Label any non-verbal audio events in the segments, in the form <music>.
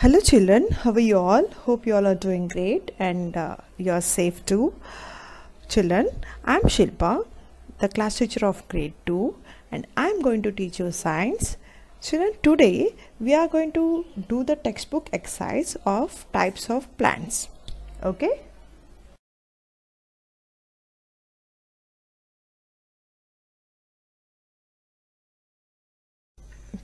Hello, children. How are you all? Hope you all are doing great and uh, you are safe too. Children, I'm Shilpa, the class teacher of grade 2, and I'm going to teach you science. Children, today we are going to do the textbook exercise of types of plants. Okay?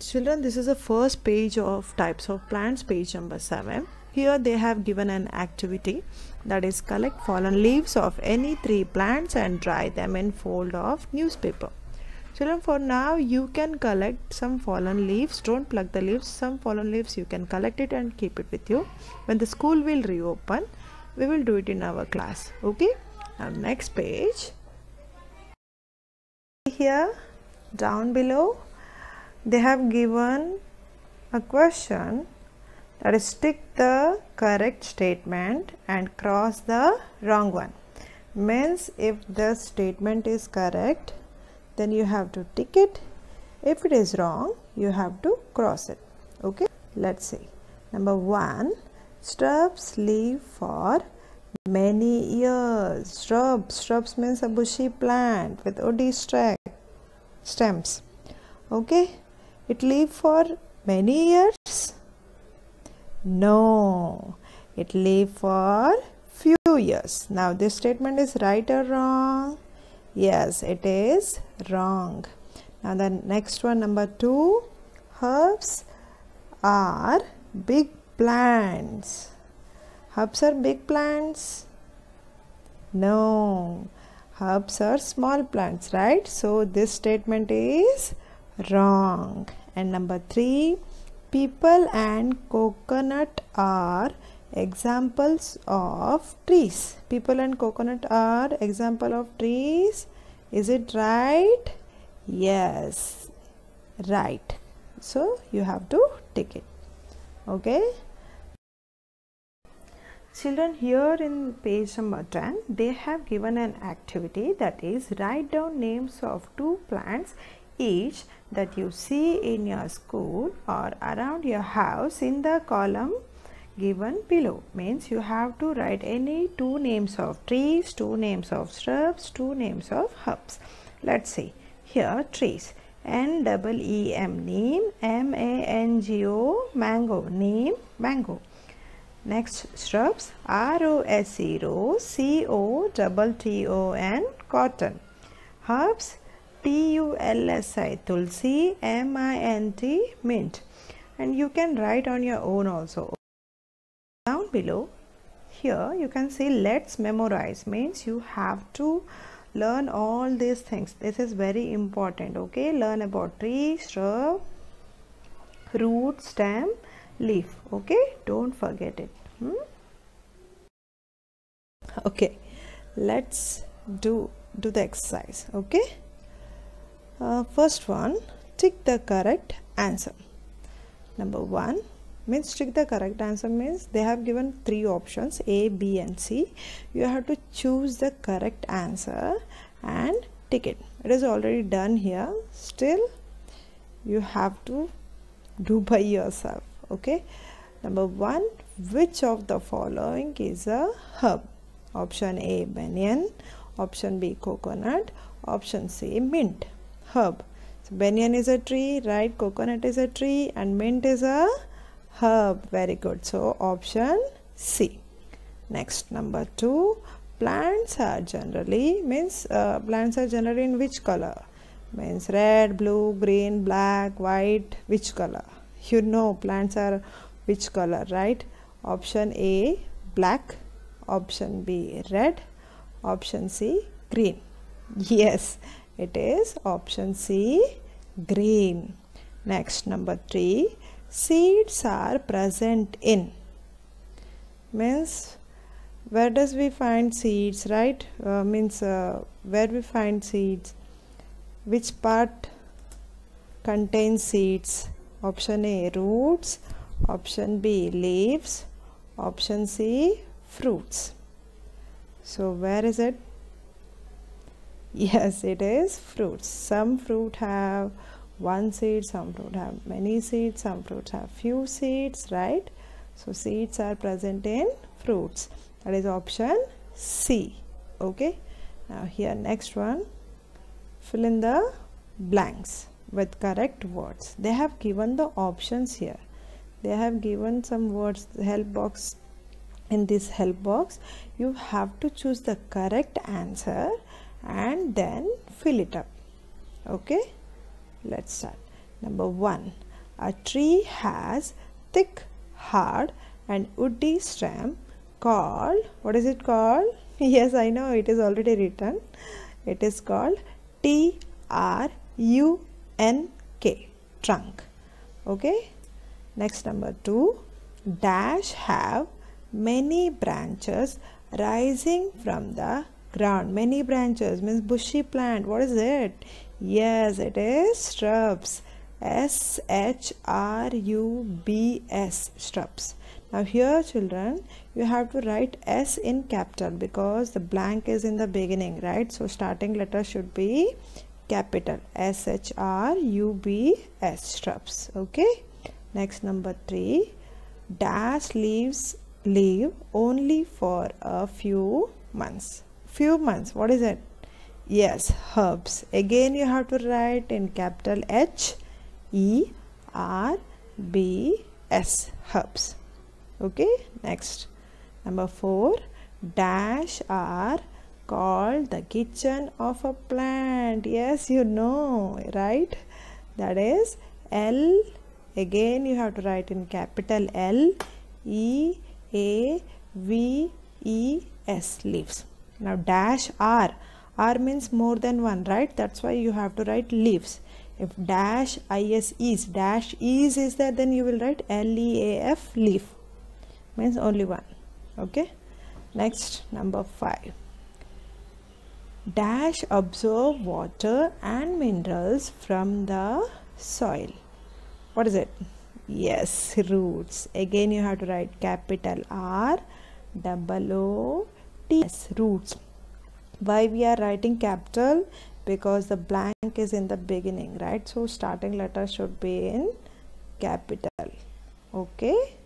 Children, this is the first page of types of plants, page number 7. Here they have given an activity that is collect fallen leaves of any three plants and dry them in fold of newspaper. Children, for now you can collect some fallen leaves. Don't pluck the leaves. Some fallen leaves you can collect it and keep it with you. When the school will reopen, we will do it in our class. Okay? Now next page. Here down below they have given a question that is tick the correct statement and cross the wrong one. Means if the statement is correct then you have to tick it. If it is wrong you have to cross it. Okay? Let's see. Number one shrubs live for many years. Shrubs. Shrubs means a bushy plant with woody stems. Okay it live for many years? No, it live for few years. Now this statement is right or wrong? Yes, it is wrong. Now the next one, number two, herbs are big plants. Herbs are big plants? No, herbs are small plants, right? So this statement is wrong. And number 3 people and coconut are examples of trees. Peepal and coconut are example of trees. Is it right? Yes. Right. So you have to take it. Okay? Children here in page number 10 they have given an activity that is write down names of two plants each that you see in your school or around your house in the column given below. Means you have to write any two names of trees two names of shrubs two names of herbs. Let's see. Here trees. N double e m neem. M a n g o mango. Neem mango. Next shrubs. R o s e rose c o double t o n cotton. Herbs T-U-L-S-I Tulsi M-I-N-T mint. And you can write on your own also. Down below here you can see let's memorize. Means you have to learn all these things. This is very important okay? Learn about tree shrub root stem leaf okay? Don't forget it. Hmm? okay let's do do the exercise okay uh, first one tick the correct answer. Number one means tick the correct answer means they have given three options a b and c. You have to choose the correct answer and tick it. It is already done here. Still you have to do by yourself okay? Number one which of the following is a herb? Option a banyan. Option b coconut. Option c mint herb. So banyan is a tree, right? Coconut is a tree and mint is a herb. Very good. So option C. Next number 2. Plants are generally means uh, plants are generally in which color? Means red, blue, green, black, white. Which color? You know plants are which color, right? Option A black, option B red, option C green. <laughs> Yes, it is option C green. Next number 3 seeds are present in. Means where does we find seeds right? Uh, means uh, where we find seeds? Which part contains seeds? Option A roots. Option B leaves. Option C fruits. So where is it yes it is fruits. Some fruit have one seed some fruit have many seeds some fruits have few seeds right? So seeds are present in fruits. That is option c okay? Now here next one. Fill in the blanks with correct words. They have given the options here. They have given some words help box. In this help box you have to choose the correct answer and then fill it up. Okay? Let's start. Number one a tree has thick hard and woody stem called what is it called? <laughs> Yes i know it is already written. It is called t r u n k trunk. Okay? Next number 2 dash have many branches rising from the ground. Many branches. Means bushy plant. What is it? Yes it is shrubs. S h r u b s shrubs. Now here children you have to write s in capital because the blank is in the beginning right? So starting letter should be capital. S h r u b s shrubs. Okay? Next number 3 dash leaves leave only for a few months few months. What is it? Yes herbs. Again you have to write in capital h e r b s herbs. Okay next. Number 4 dash are called the kitchen of a plant. Yes you know right? That is l. Again you have to write in capital l e a V E S leaves. Now dash R. R means more than one, right? That's why you have to write leaves. If dash is is dash is is there, then you will write L E A F leaf. Means only one. Okay. Next number five. Dash absorb water and minerals from the soil. What is it? yes roots again you have to write capital R double O T S roots. Why we are writing capital? Because the blank is in the beginning right? So starting letter should be in capital. Okay?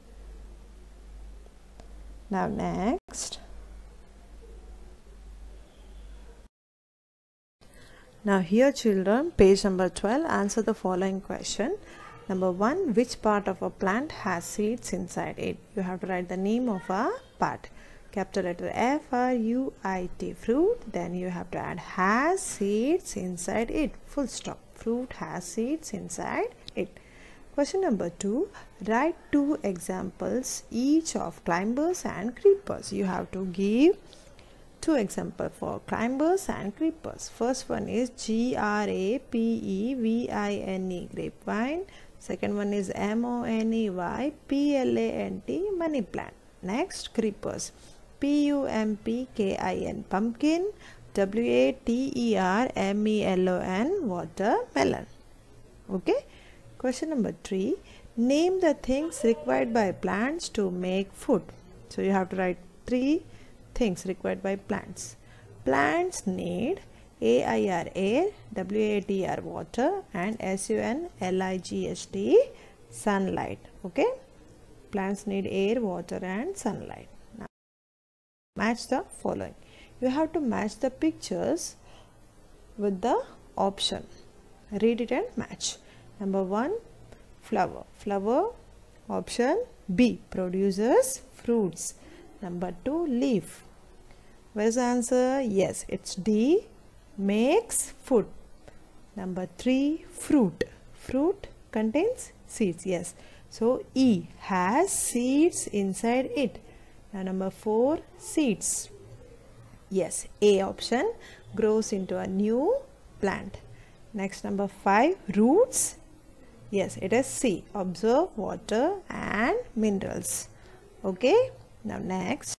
Now next. Now here children page number 12 answer the following question. Number one, which part of a plant has seeds inside it? You have to write the name of a part. Capital letter F R U I T fruit. Then you have to add has seeds inside it. Full stop. Fruit has seeds inside it. Question number two, write two examples each of climbers and creepers. You have to give two examples for climbers and creepers. First one is G R A P E V I N E grapevine. Second one is M-O-N-E-Y-P-L-A-N-T money plant. Next creepers. P-U-M-P-K-I-N pumpkin. W-A-T-E-R-M-E-L-O-N watermelon. Okay. Question number three. Name the things required by plants to make food. So you have to write three things required by plants. Plants need AIR air, WATR water and SUNLIGHT sunlight. Okay. Plants need air, water and sunlight. Match the following. You have to match the pictures with the option. Read it and match. Number 1 flower. Flower option B produces fruits. Number 2 leaf. Where's the answer? Yes, it's D makes food. Number three, fruit. Fruit contains seeds. Yes. So E has seeds inside it. Now number four, seeds. Yes, A option grows into a new plant. Next number five, roots. Yes, it is C. Observe water and minerals. Okay. Now next.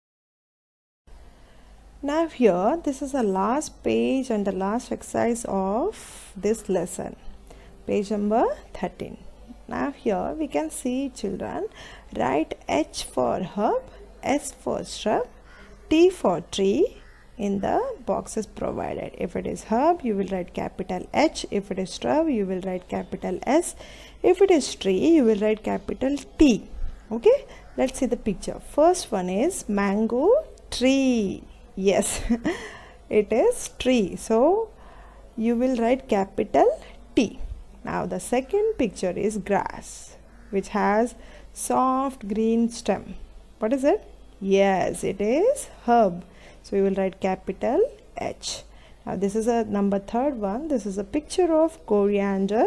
Now here this is the last page and the last exercise of this lesson. Page number 13. Now here we can see children write H for herb, S for shrub, T for tree in the boxes provided. If it is herb you will write capital H. If it is shrub you will write capital S. If it is tree you will write capital T. okay let's see the picture first one is mango tree yes <laughs> it is tree so you will write capital T now the second picture is grass which has soft green stem what is it? Yes it is herb. So we will write capital H. Now this is a number third one. This is a picture of coriander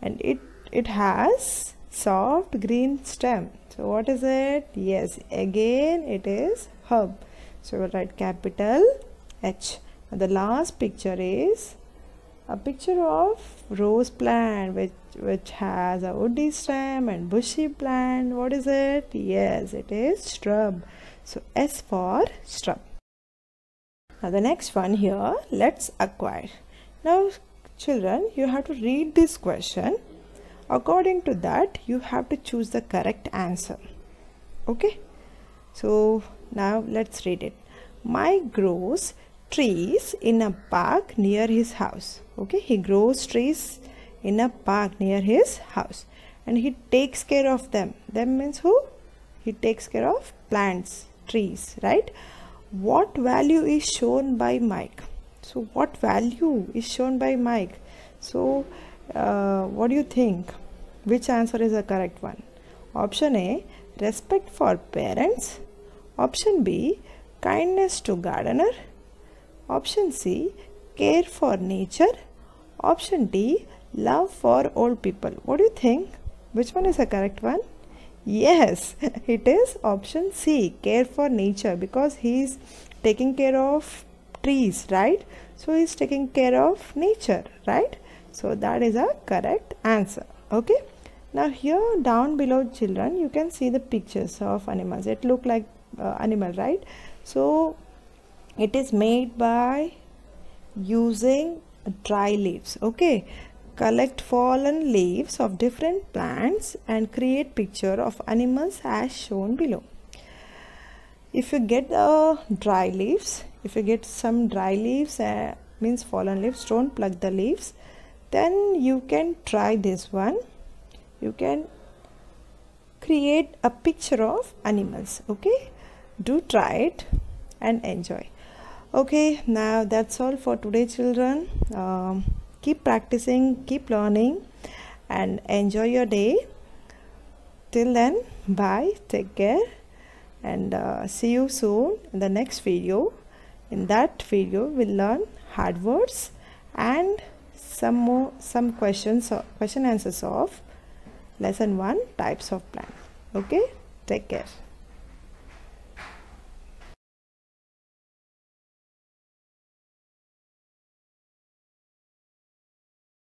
and it it has soft green stem. So what is it? Yes again it is herb. So we'll write capital H. Now the last picture is a picture of rose plant which which has a woody stem and bushy plant. What is it? Yes it is shrub. So s for shrub. Now the next one here let's acquire. Now children you have to read this question. According to that you have to choose the correct answer. Okay? So now let's read it. Mike grows trees in a park near his house. Okay he grows trees in a park near his house and he takes care of them. Them means who? He takes care of plants trees right? What value is shown by mike? So what value is shown by mike? So uh, what do you think? Which answer is the correct one? Option a respect for parents. Option b kindness to gardener option c care for nature. Option d love for old people. What do you think? Which one is the correct one? Yes <laughs> it is option c care for nature because he is taking care of trees right? So he is taking care of nature right? So that is a correct answer okay? Now here down below children you can see the pictures of animals. It look like uh, animal right? So it is made by using dry leaves okay? Collect fallen leaves of different plants and create picture of animals as shown below. If you get the dry leaves if you get some dry leaves uh, means fallen leaves don't pluck the leaves then you can try this one. You can create a picture of animals okay? Do try it and enjoy okay now that's all for today children. Um, keep practicing keep learning and enjoy your day. Till then bye take care and uh, see you soon in the next video. In that video we'll learn hard words and some more some questions question answers of lesson 1 types of plant okay take care